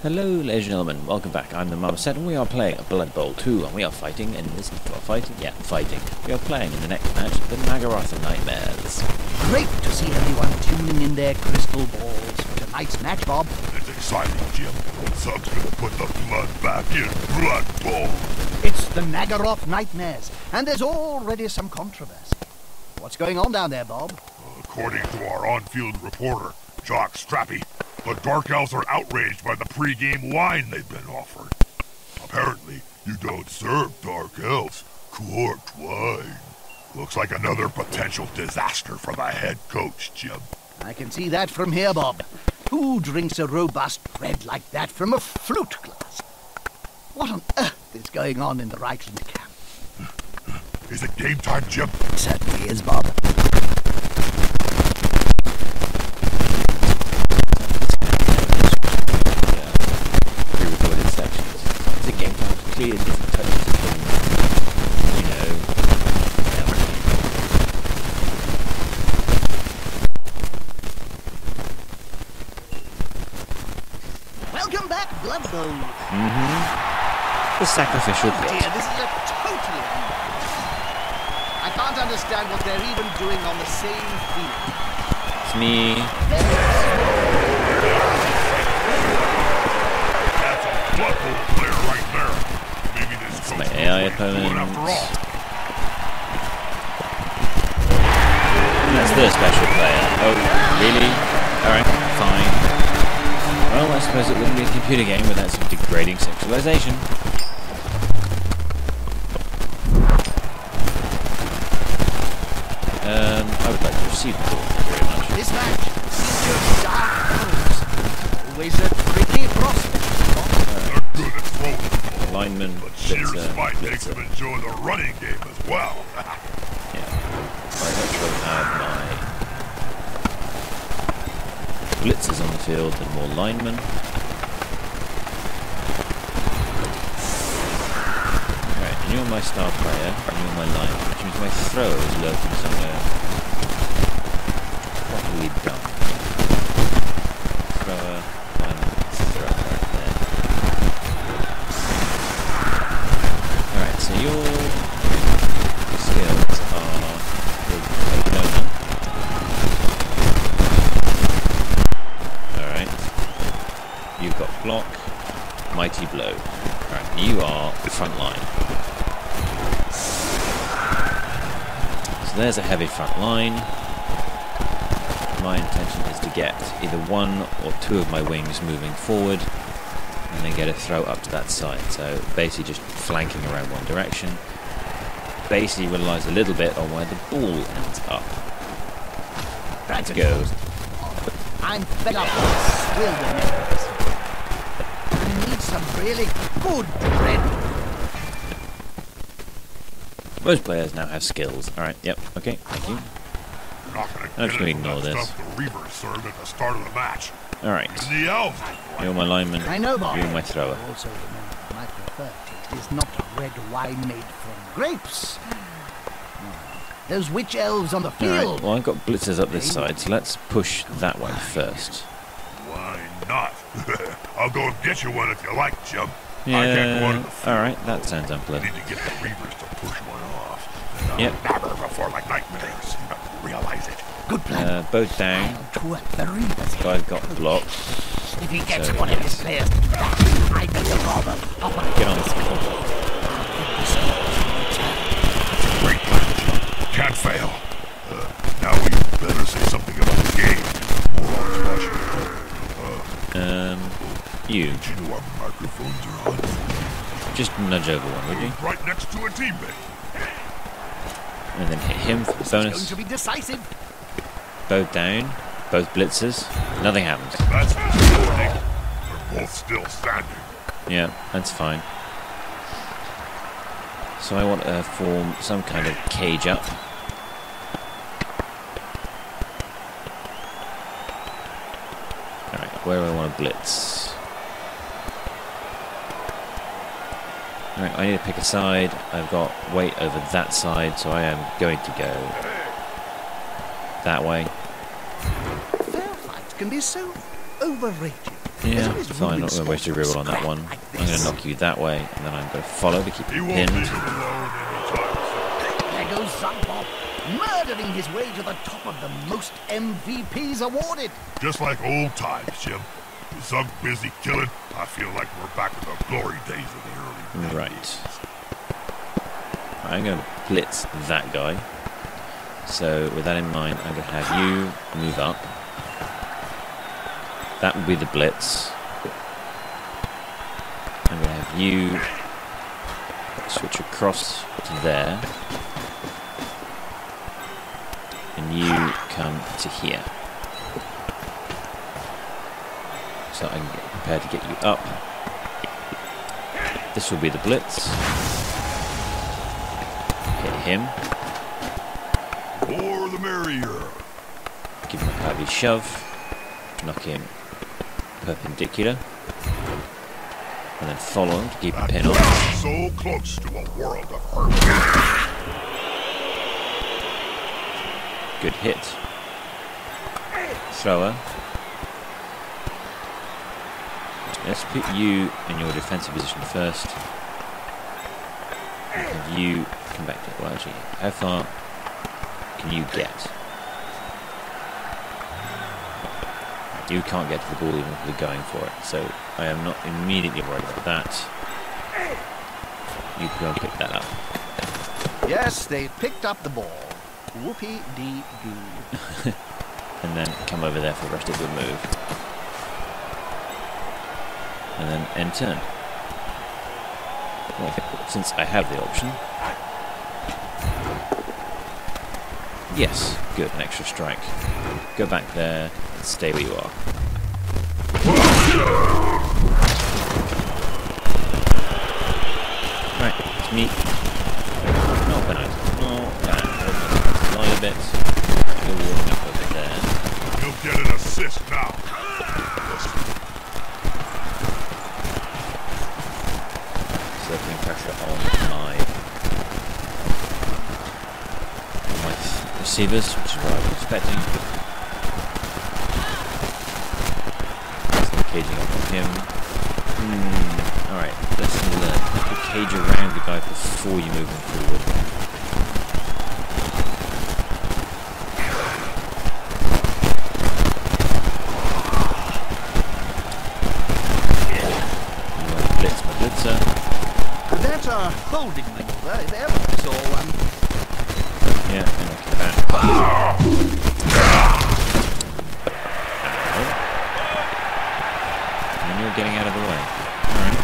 Hello, ladies and gentlemen. Welcome back. I'm the Marmoset, and we are playing Blood Bowl 2, and we are fighting in this. Well, fighting? Yeah, fighting. We are playing in the next match the Naggaroth Nightmares. Great to see everyone tuning in their crystal balls for tonight's match, Bob. It's exciting, Jim. Sub's gonna put the blood back in Blood Bowl. It's the Naggaroth Nightmares, and there's already some controversy. What's going on down there, Bob? According to our on-field reporter, Jock Strappy, the Dark Elves are outraged by the pre-game wine they've been offered. Apparently, you don't serve Dark Elves corked wine. Looks like another potential disaster for the head coach, Jim. I can see that from here, Bob. Who drinks a robust red like that from a flute glass? What on earth is going on in the Reikland camp? Is it game time, Jim? It certainly is, Bob. Yeah, pre-recorded sections. It's a game time different touches of things. You know. Welcome back, Blood Bowl. Mm-hmm. The sacrificial Oh pit. dear, this is a totally I can't understand what they're even doing on the same field. It's me. That's a Blood Bowl player right there. Maybe this coach my knows AI. That's the special player. Oh, really? Alright, fine. Well, I suppose it wouldn't be a computer game without some degrading sexualization. Um, I would like to receive the ball, thank you very much. This match features dark elves. Always a tricky prospect. They're good at throwing, Lineman, but Shears blitzer, might make them blitzer. Enjoy the running game as well. Yeah. I actually have my blitzers on the field and more linemen. Right, and you're my star player, and you're my lineman, which means my thrower is lurking somewhere. We done? Thrower, lineman, thrower, right there. Alright, so your skills are with Oklahoma. Alright. You've got block, mighty blow. Alright, you are front line. So there's a heavy front line. My intention is to get either one or two of my wings moving forward and then get a throw up to that side. So basically just flanking around one direction. Basically relies a little bit on where the ball ends up. Let's go. I'm fed up with wilderness. I need some really good red. Most players now have skills. Alright, yep, okay, thank you. You're not gonna I'm just gonna it ignore this. stuff the Reavers served at the start of the match. Alright, And you're my lineman, I know, Bob. you're my thrower. Also remember, my preferred taste is not red wine made from grapes. Hmm. Those witch elves on the Alright, field. well I've got blitzers up this side, so let's push that way first. Why not? I'll go and get you one if you like, Jim. I can't go out Yeah, of the field. alright, that sounds I unpleasant. need to get the Reavers to push one off. And I'll Yep. nabber before my nightmares. Realize it. Good plan. Uh, both down, I'll reapers. guy's got block. If he gets So, one of his yes. players to do that, I bet the robber. Up on Get on the Great plan. Can't fail. Uh, now we better say something about the game. On watching. Um, you, Did you know our microphones are on? just nudge over one, would you? Right next to a teammate. And then hit him for the It's going to be decisive. Both down, both blitzers. Nothing happens. That's disappointing. They're both still standing. Yeah, that's fine. So I want to form some kind of cage up. Alright, where do I want to blitz? Alright, I need to pick a side. I've got weight over that side, so I am going to go that way. Fair fights can be so overrated. Yeah, Isn't it fine. Not going to waste a sport reroll on that one. like I'm going to knock you that way, and then I'm going to follow to keep you won't pinned. leave alone anytime soon. There goes Zugbob, murdering his way to the top of the most MVPs awarded. Just like old times, Jim. With Zug busy killing, I feel like we're back in the glory days of the early 90s. Right. I'm going to blitz that guy. So with that in mind, I'm going to have you move up. That will be the blitz. I'm going to have you switch across to there. And you come to here. So I can get prepared to get you up. This will be the blitz. Hit him. More the merrier. Give him a heavy shove. Knock him perpendicular. And then follow him to keep That pin on. so close to a world of hurt. Good hit. Thrower. Let's put you in your defensive position first. And you come back to well actually, how far can you get? You can't get to the ball even if you're going for it, so I am not immediately worried about that. You can go and pick that up. Yes, they picked up the ball. Whoopie-dee-doo. and then come over there for the rest of the move. And then end turn. Well, since I have the option. Yes, good, an extra strike. Go back there and stay where you are. Right, it's me. Not bad. Not bad. Line a bit. You're warming up over there. You'll get an assist now. Pressure on my my receivers, which is what I was expecting. Still caging up on him. Hmm. Alright. Have to cage around the guy before you move him forward. You want to blitz my blitzer. That's a holding maneuver, if ever I saw one. Yeah, and I'll come back. Ow. And you're getting out of the way. Alright.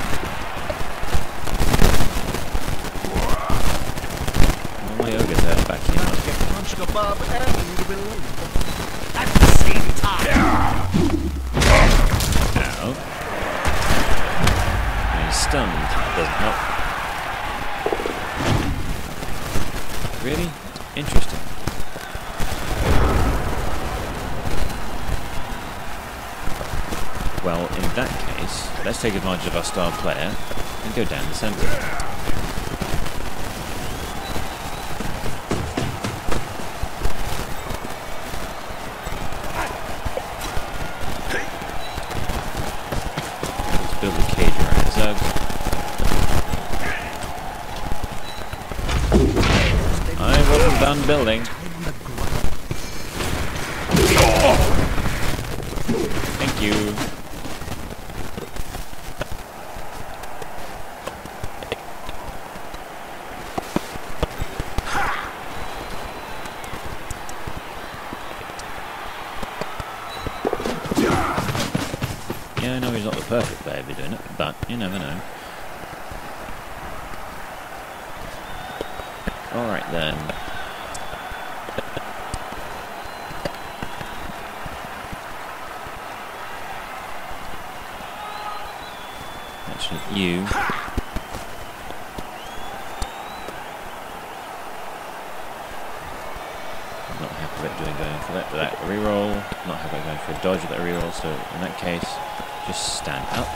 Well, my ogre's out back here. Must get punched above and below. At the same time. Ow. And he's stunned. Doesn't help. Really? Interesting. Well, in that case, let's take advantage of our star player and go down the centre. Let's build a cage around Zug. I wasn't done building. On the ground. Thank you. Not the perfect way of doing it, but you never know. Alright then. Actually, you. Not happy about doing going for that, that reroll. Not happy about going for a dodge with that reroll. So in that case, just stand up.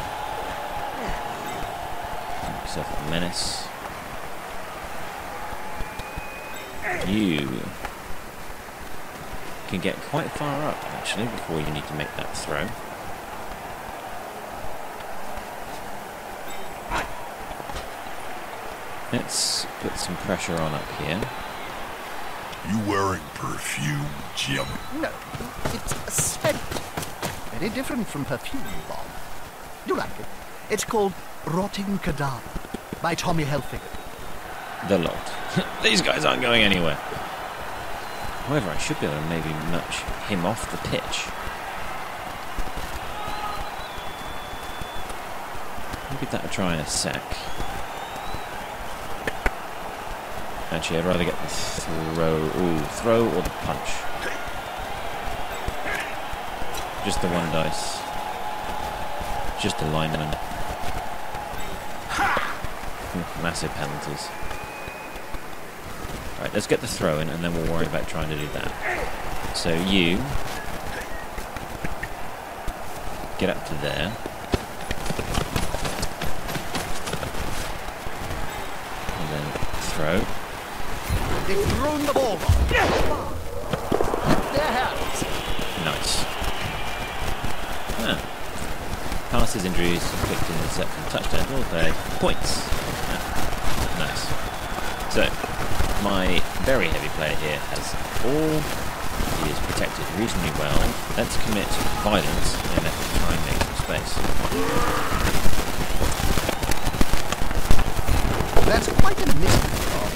Make yourself a menace. You can get quite far up, actually, before you need to make that throw. Let's put some pressure on up here. You wearing perfume, Jim? No, it's a scent. Very different from perfume, Bob. You like it? It's called Rotting Cadaver by Tommy Hilfiger. The lot. These guys aren't going anywhere. However, I should be able to maybe nudge him off the pitch. Maybe that'll try in a sec. Actually, I'd rather get the throw. Ooh, throw or the punch. Just the one dice. Just a lineman. Massive penalties. Right, let's get the throw in and then we'll worry about trying to do that. So you get up to there. And then throw. They've thrown the ball, Bob. Their hands. Nice. Ah. Passes, injuries, inflicted, interception, touchdown, all played. Points. Ah. Nice. So, my very heavy player here has all. He is protected reasonably well. Let's commit violence in an effort to try and make some space. That's quite a mystery, Bob.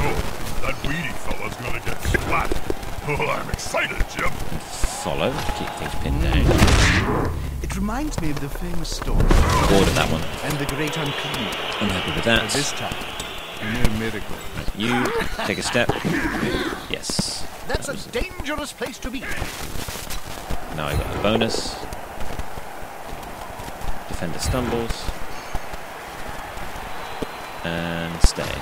No, that weedy fella's gonna get splat. Oh, I'm excited, Jim. And follow keep things pinned down. It reminds me of the famous story Bored of that one. and the great unclean. I'm happy with that. This time, no miracle. You take a step. Yes. That's a dangerous place to be. Now I got the bonus. Defender stumbles. And stay.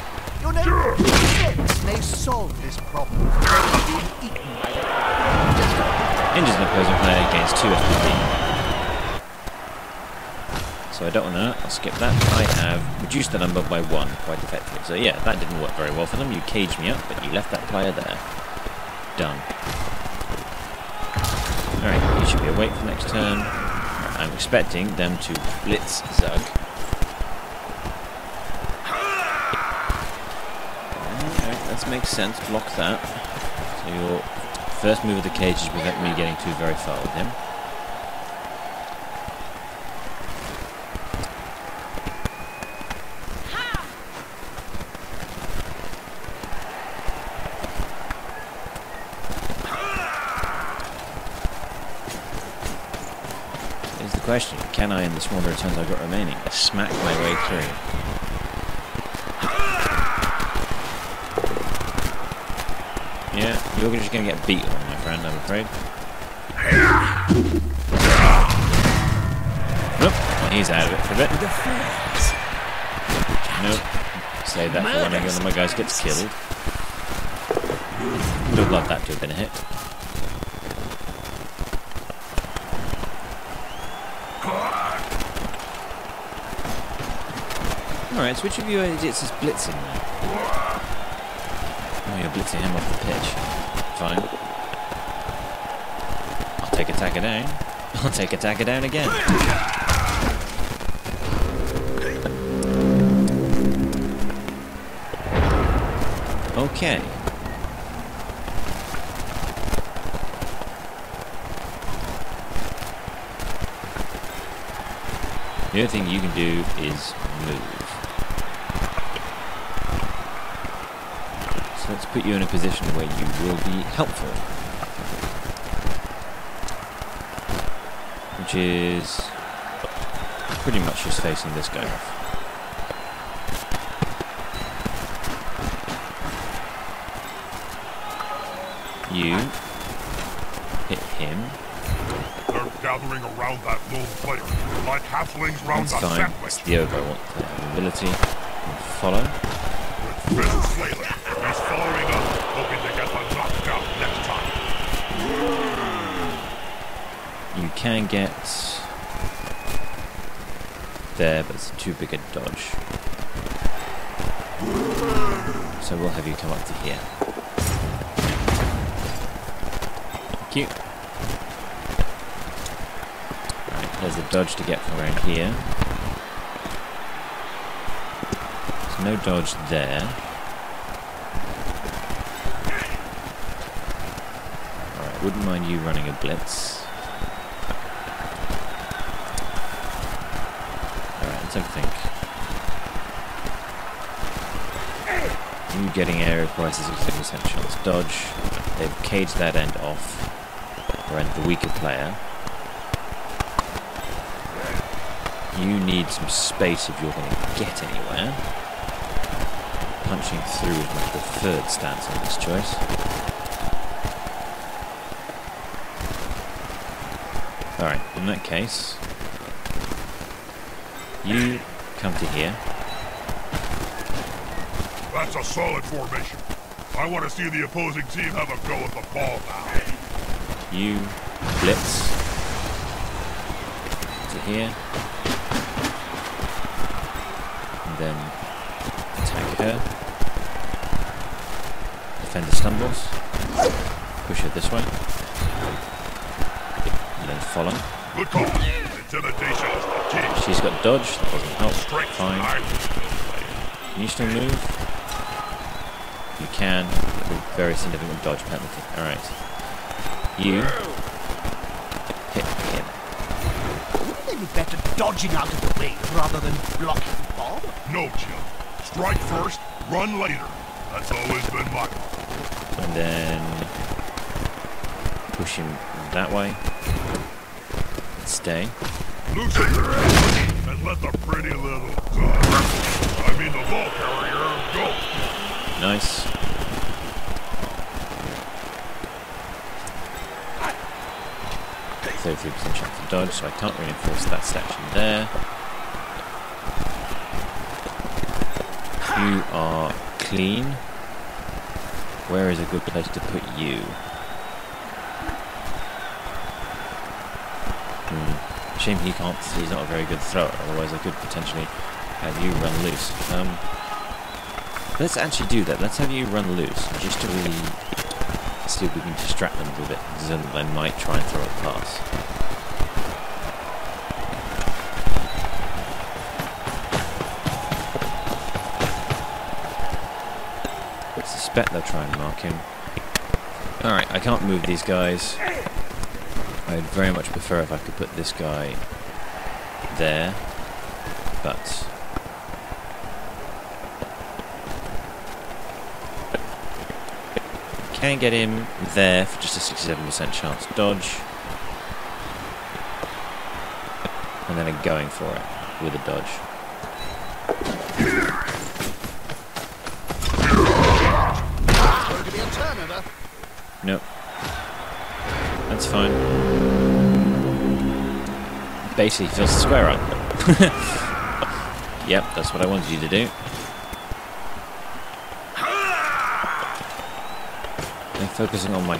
You know, insects may solve this problem. They're being eaten by the Injures an opposing player gains 2 SPP. So I don't want to, I'll skip that. I have reduced the number by 1 quite effectively. So yeah, that didn't work very well for them. You caged me up, but you left that player there. Done. Alright, you should be awake for next turn. I'm expecting them to blitz Zug. Alright, that makes sense. Block that. So your first move of the cage is prevent me getting too very far with him. Question, can I, in the smaller turns I've got remaining, smack my way through? Yeah, you're just going to get beat on, my friend, I'm afraid. Nope, well, he's out of it for a bit. Nope. Save that for when one of my guys gets killed. Would have loved that to have been a hit. Which of you idiots is blitzing now? Oh, you're blitzing him off the pitch. Fine. I'll take attacker down. I'll take attacker down again. Okay. The only thing you can do is move. So let's put you in a position where you will be helpful. Which is pretty much just facing this guy off. You hit him. They're gathering around that lone player, like halflings round That's a fine. sandwich. It's the ogre. I want the ability. Follow. With fist flailing, he's following up, hoping to get the knockdown next time. You can get there, but it's too big a dodge. So we'll have you come up to here. Thank you. Right, there's a dodge to get from around here. So no dodge there. Alright, wouldn't mind you running a blitz. Alright, let's have a think. Getting area prices of 50% chance. Dodge. They've caged that end off. Around the weaker player. You need some space if you're going to get anywhere. Punching through is my preferred stance on this choice. Alright, in that case, you come to here. That's a solid formation. I want to see the opposing team have a go at the ball now. You blitz to here. And then attack her. Defender stumbles. Push her this way. And then follow. Good call. Intimidation is the key. She's got dodge, that doesn't help. Fine. Can you still move? You can, with a very significant dodge penalty. Alright. You hit him. Wouldn't they be better dodging out of the way rather than blocking Bob? No, Jim. Strike first, run later. That's always been my And then push him that way. And stay. Loosen and let the pretty little uh, I mean the ball carrier go. Nice. Thirty-three percent chance to dodge, so I can't reinforce that section there. You are clean. Where is a good place to put you? Hmm. Shame he can't. He's not a very good thrower. Otherwise, I could potentially have you run loose. Um, Let's actually do that. Let's have you run loose, just to really see if we can distract them a little bit, so that they might try and throw a pass. Suspect they'll try and mark him. Alright, I can't move these guys. I'd very much prefer if I could put this guy there, but Can get him there for just a 67% chance dodge. And then a going for it with a dodge. Nope. That's fine. Basically the square up. yep, that's what I wanted you to do. They're focusing on my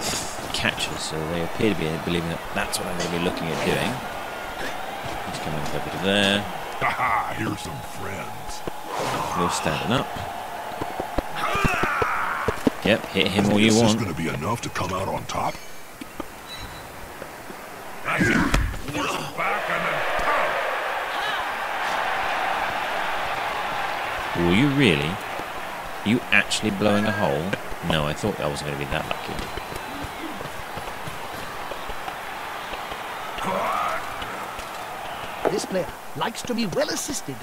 catches, so they appear to be believing that that's what I'm going to be looking at doing. He's coming over to there. Haha, here's some friends. We're standing up. Yep, hit him all you Is this want. gonna be enough to come out on top? That's it. Force him back and then pow! Were you really? You actually blowing a hole? No, I thought I wasn't going to be that lucky. This player likes to be well assisted.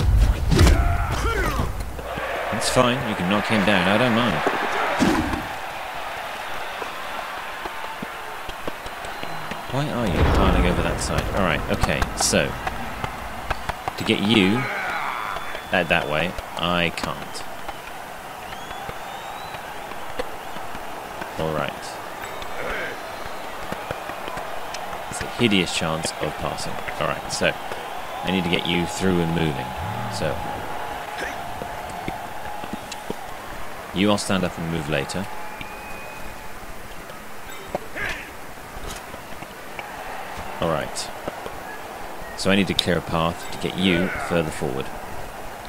It's fine. You can knock him down. I don't mind. Why are you piling over that side? All right. Okay. So to get you uh, that way, I can't. All right. It's a hideous chance of passing. All right. So I need to get you through and moving. So You all stand up and move later. Alright. So I need to clear a path to get you further forward.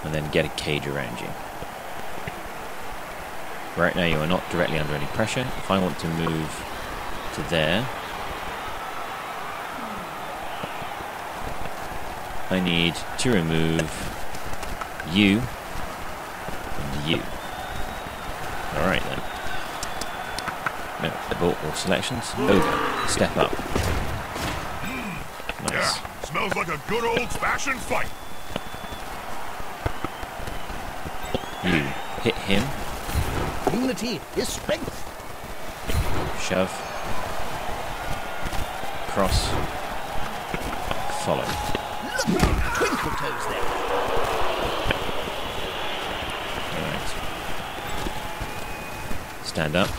And then get a cage around you. Right now you are not directly under any pressure. If I want to move to there, I need to remove you and you. Alright then. No, abort all selections. Over. Step up. Nice. Yeah, smells like a good old-fashioned fight. You hit him. Unity is strength. Shove. Cross. Follow. Look, twinkle toes there. Alright. Stand up.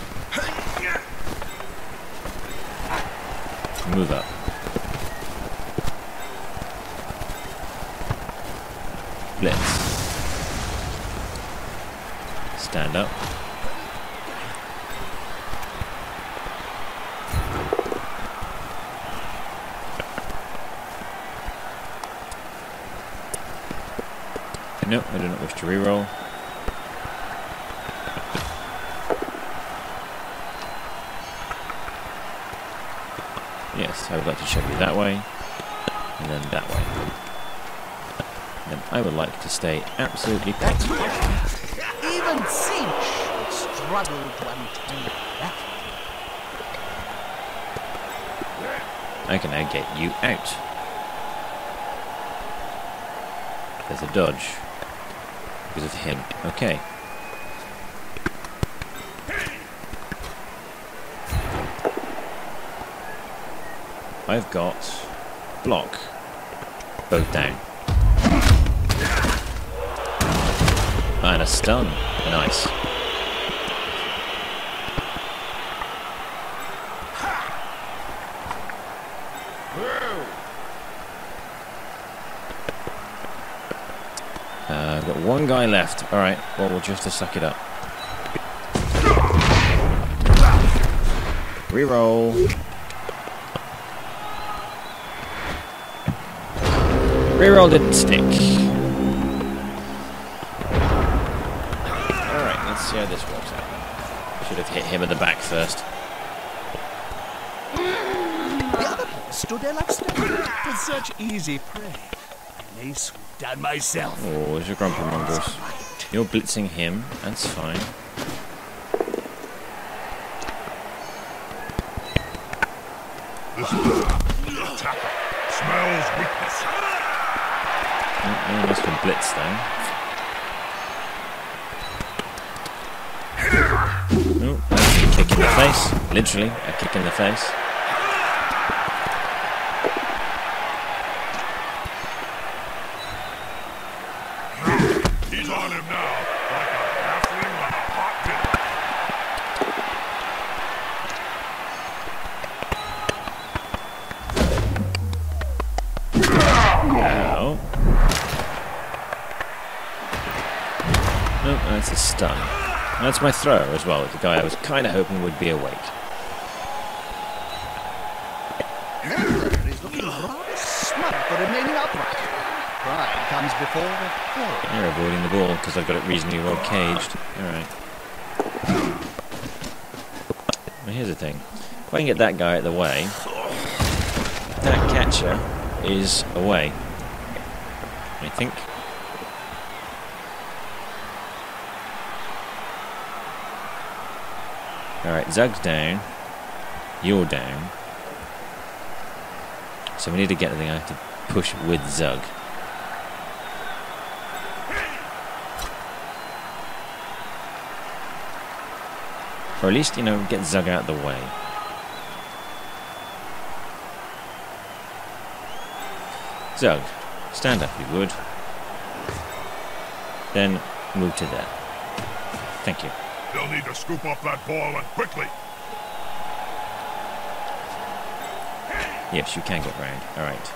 Move up. Blitz. Stand up. No, I do not wish to reroll. Yes, I would like to shove you that way, and then that way. And I would like to stay absolutely put. Even Cinch would struggle to untangle that. I can now get you out. There's a dodge. Because of him. Okay. I've got block. Both down. And a stun. Nice. Uh, I've got one guy left. Alright, well, we'll just to suck it up. Reroll. Reroll didn't stick. Alright, let's see how this works out. Should have hit him at the back first. Stood there like. With such easy prey. May swoop down myself. Oh, there's your grumpy mongoose. You're blitzing him, that's fine. This is attacker. Smells weakness. Oh, no must have blitzed though. Oh, that's a kick in the face. Literally, a kick in the face. He's on him now, like a halfling on a hot dinner. Ow. Nope, that's a stun. That's my thrower as well, the guy I was kind of hoping would be awake. Pride comes before the fall. You're avoiding the ball because I've got it reasonably well caged. Alright. Well, here's the thing. If I can get that guy out of the way, that catcher is away. I think. Alright, Zug's down. You're down. So we need to get the thing. I have to push with Zug. Or at least, you know, get Zug out of the way. Zug, stand up, you would. Then move to there. Thank you. They'll need to scoop up that ball and quickly. Yes, you can get round. Alright.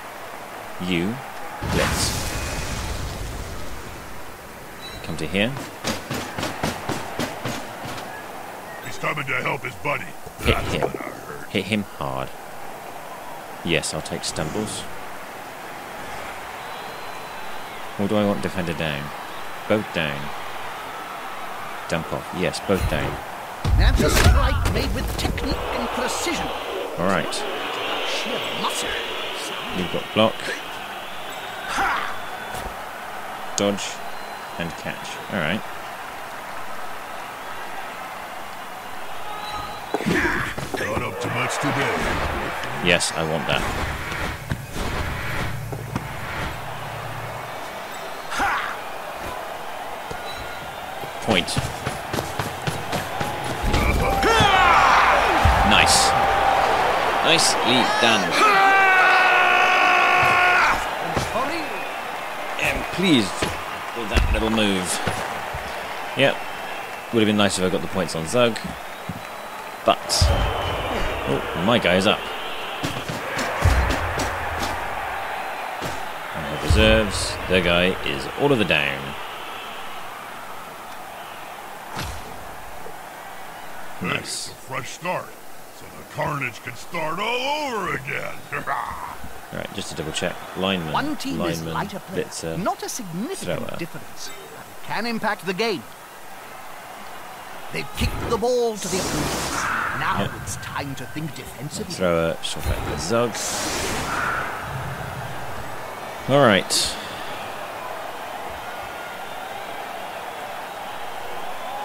You, let's come to here. He's coming to help his buddy. Hit That's him. what I heard. Hit him hard. Yes, I'll take stumbles. Or do I want defender down? Both down. Dump off. Yes, both down. That's a strike made with technique and precision. All right. Sheer muscle. You've got block, dodge, and catch. All right. Up much today. Yes, I want that. point. Nicely done. am pleased with that little move. Yep. Would have been nice if I got the points on Zug. But... Oh, my guy is up. I have reserves. Their guy is all of the down. This Nice. is a fresh start, so the carnage can start all over again. Alright, just to double check. Lineman, One team is lighter players. blitzer. Not a significant thrower. difference, it can impact the game. They've kicked the ball to the opponents. Now Yep. it's time to think defensively. Thrower, shot back with Zug. Alright.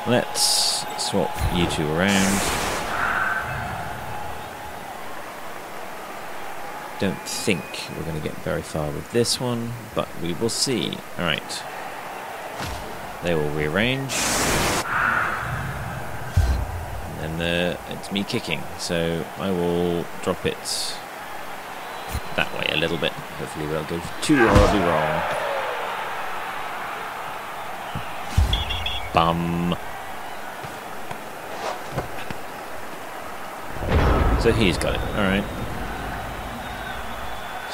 Let's swap you two around. Don't think we're going to get very far with this one, but we will see. Alright. They will rearrange. And then uh, it's me kicking, so I will drop it that way a little bit. Hopefully we won't go too horribly wrong. Bum. So he's got it, alright.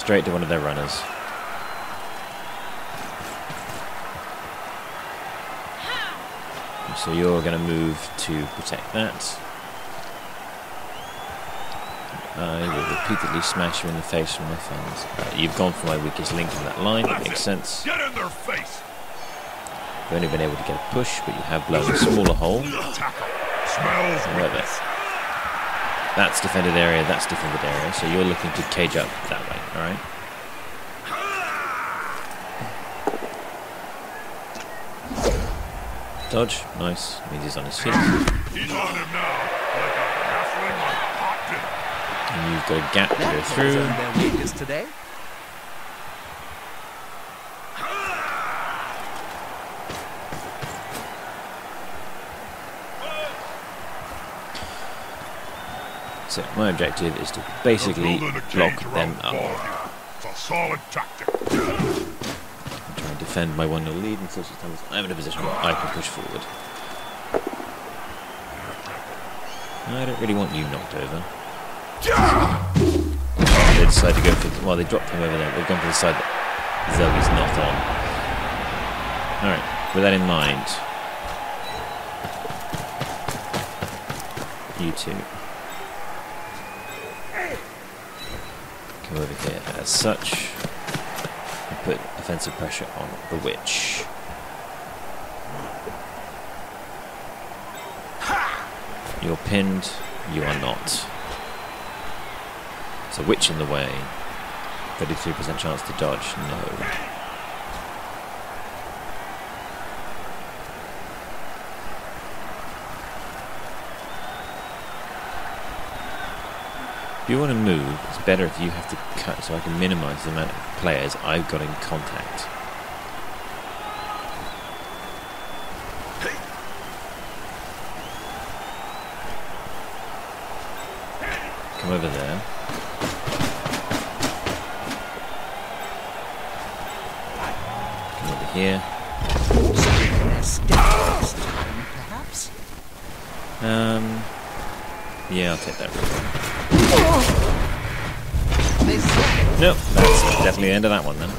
Straight to one of their runners. So you're going to move to protect that. I will repeatedly smash you in the face with my fans. Uh, you've gone for my weakest link in that line. That makes sense. Get in their face. You've only been able to get a push, but you have blown a smaller hole. Tackle. Smells Love it. weakness. That's defended area, that's defended area. So you're looking to cage up that way, alright? Dodge, nice. Means he's on his feet. He's on him now, like a halfling on a hot dinner. And you've got a gap to go through. earned their wages today. So my objective is to basically They're building a block them up. ball here. It's a solid tactic. and try and defend my 1 0 lead until such time as I'm in a position where I can push forward. I don't really want you knocked over. They decide to go for. Well, they dropped him over there. They've gone for the side that Zoe's not on. Alright, with that in mind. You two. Come over here as such and put offensive pressure on the witch. You're pinned, you are not. A witch in the way. 33% chance to dodge, no. If you want to move, it's better if you have to cut so I can minimize the amount of players I've got in contact. Come over there. Come over here. Um, yeah, I'll take that route. Nope, that's definitely the end of that one then.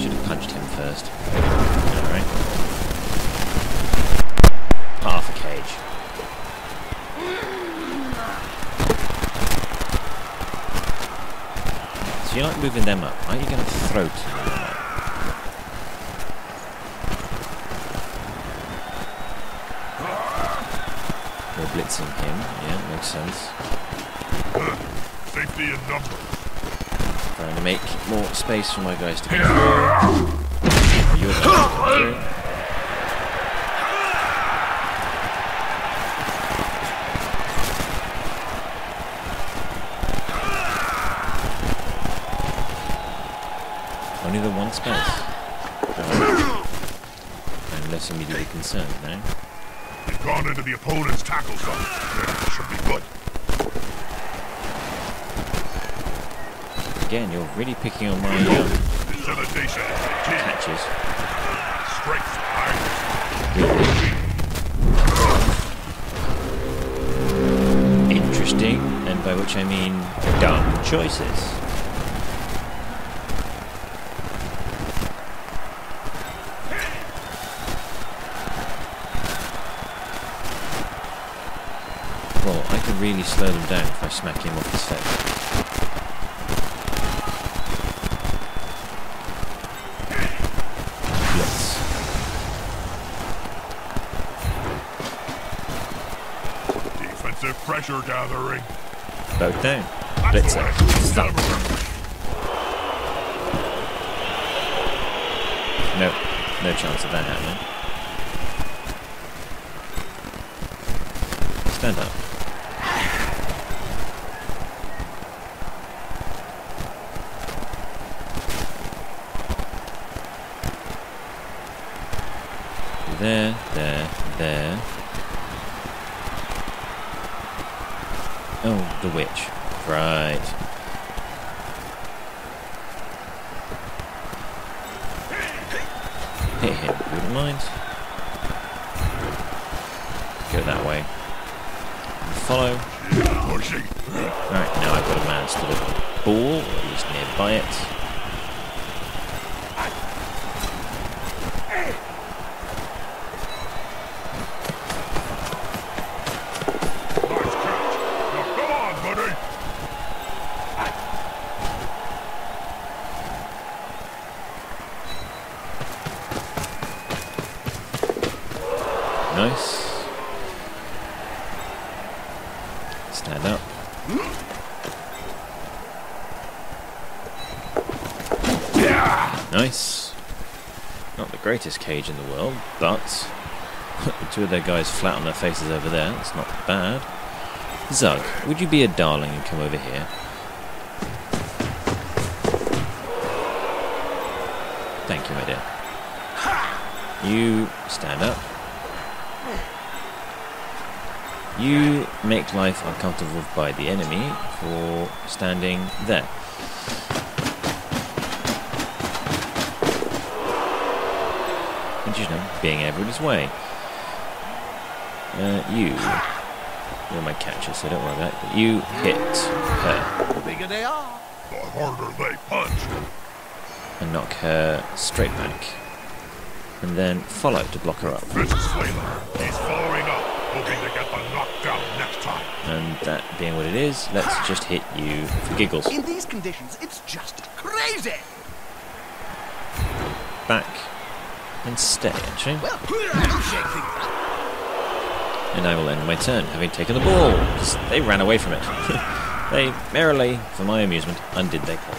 Should have punched him first. Alright. Half a cage. So you're not moving them up. Aren't you going to throw makes sense. Safety in number. Trying to make more space for my guys to come through. Your guys through. Only the one space. I'm less immediately concerned now. They've gone into the opponent's tackle zone. Should be good. Again, you're really picking on my Intimidation is the key. catches. Strength interesting, and by which I mean dumb choices. Well, I could really slow them down if I smack him off his face. Defensive pressure gathering. Both down. Blitzer. Stop. No, no chance of that happening. Stand up. There, there, there. Oh, the witch. Right. Hit him, wouldn't mind. Go that way. Follow. Alright, now I've got a man at the ball, or at least nearby it. Nice catch. Now come on, buddy. Nice. Stand up. Nice. Not the greatest cage in the world, but two of their guys flat on their faces over there. That's not bad. Zug, would you be a darling and come over here? Thank you, my dear. You stand up. You make life uncomfortable by the enemy for standing there. And you know, being everybody's way. Uh, you. You're my catcher, so don't worry about it. But you hit her The bigger they are. The harder they punch. and knock her straight back. And then follow to block her up. This is Flavor. He's following up, hoping to get the knockdown next time. And that being what it is, let's just hit you for giggles. In these conditions, it's just crazy. Back and stay, actually. Well, don't shake things up. And I will end my turn, having taken the ball, because they ran away from it. they merrily, for my amusement, undid their call.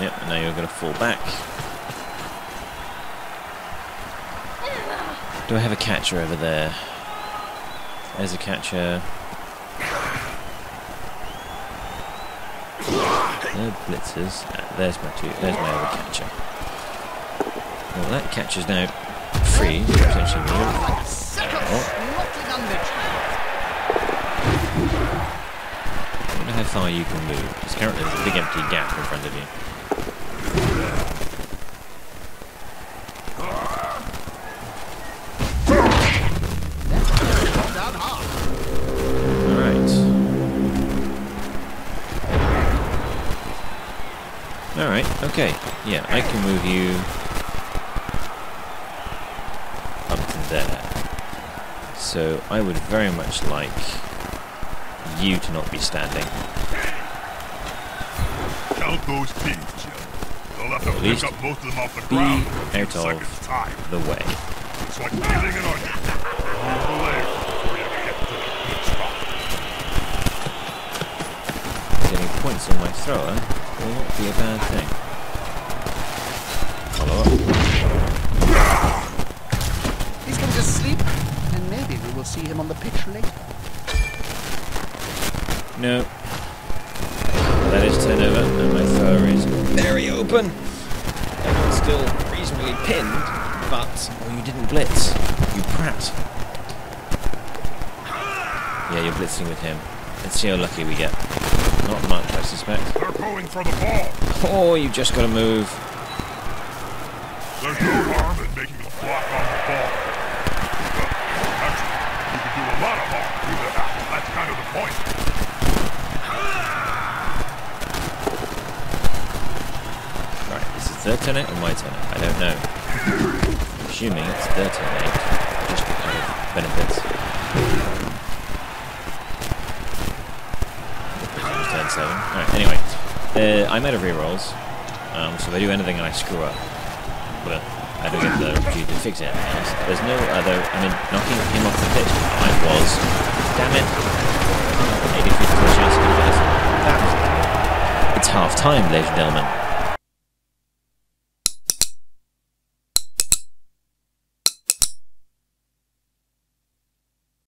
Yep, and now you're going to fall back. Do I have a catcher over there? There's a catcher. No blitzers. Ah, there's my two. There's my other catcher. Well, that catcher's now free. Potentially move. Like a sick of snortling on midge. I wonder how far you can move. Because currently there's a big empty gap in front of you. Down hard. Alright. Alright, okay. Yeah, I can move you up to there. So I would very much like you to not be standing. Count those Jim. They'll have to At least up most of them off the be ground out of- time. The way. It's like peeling an onion. Move the leg before you get to the good spot. Getting points on my thrower will not be a bad thing. See him on the pitch later. No. that is turnover, and my thrower is very open. Everyone's still reasonably pinned, but oh, you didn't blitz, you prat. Yeah, you're blitzing with him. Let's see how lucky we get. Not much, I suspect. They're going for the ball. Oh, you've just got to move. There's no harm in making a block on the ball. Actually, you can do a lot of harm through that. That's kind of the point. Their turn or my turn? I don't know. Assuming it's their turn just because of benefits. It's turn seven. Alright, anyway. Uh, I'm out of rerolls, um, so if I do anything and I screw up, well, I don't get the opportunity to fix anything else. There's no other, I mean, knocking him off the pitch, I was. Damn it. 80 50 chance to do this. It's half time, ladies and gentlemen.